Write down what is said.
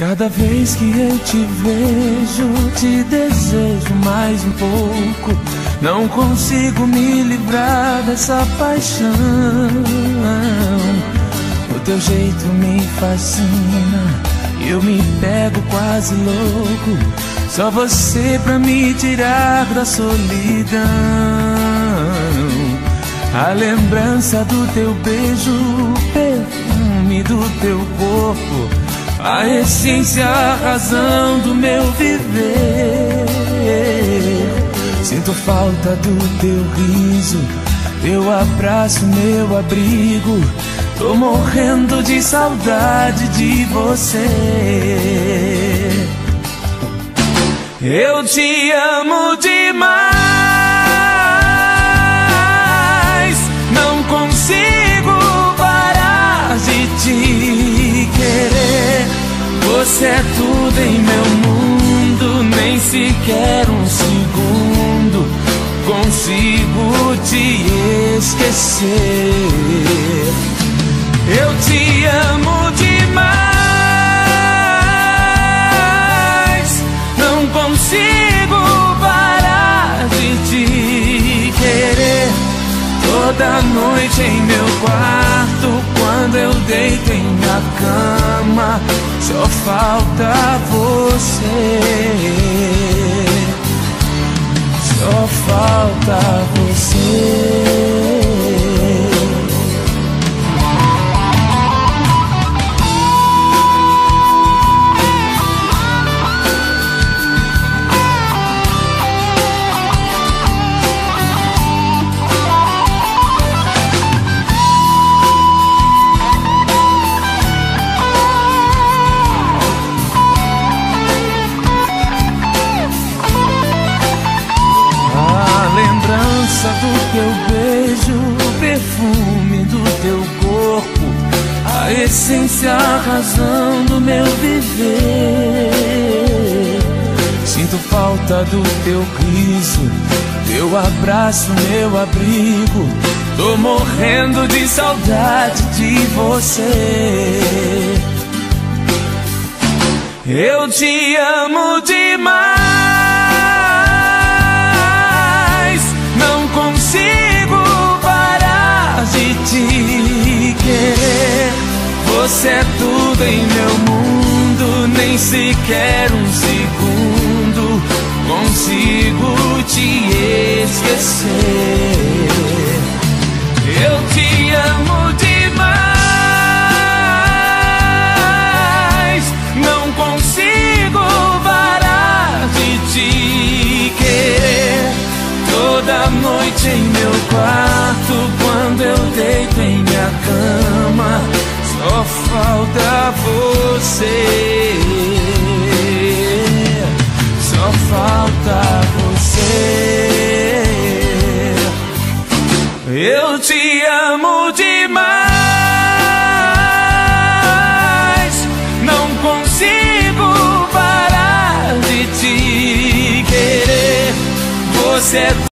Cada vez que eu te vejo, te desejo mais um pouco. Não consigo me livrar dessa paixão. O teu jeito me fascina, eu me pego quase louco. Só você pra me tirar da solidão. A lembrança do teu beijo, o perfume do teu corpo a essência, a razão do meu viver. Sinto falta do teu riso, teu abraço, meu abrigo. Tô morrendo de saudade de você. Eu te amo demais. É tudo em meu mundo, nem sequer um segundo consigo te esquecer. Eu te amo demais, não consigo parar de te querer. Toda noite em meu quarto, quando eu deito em cama só falta você. Só falta você. Beijo, o perfume do teu corpo, a essência, a razão do meu viver. Sinto falta do teu riso, teu abraço, meu abrigo. Tô morrendo de saudade de você. Eu te amo demais. Você é tudo em meu mundo, nem sequer um segundo consigo te esquecer. Eu te amo demais, não consigo parar de te querer. Toda noite em meu quarto, quando eu deito falta você. Só falta você. Eu te amo demais. Não consigo parar de te querer. Você é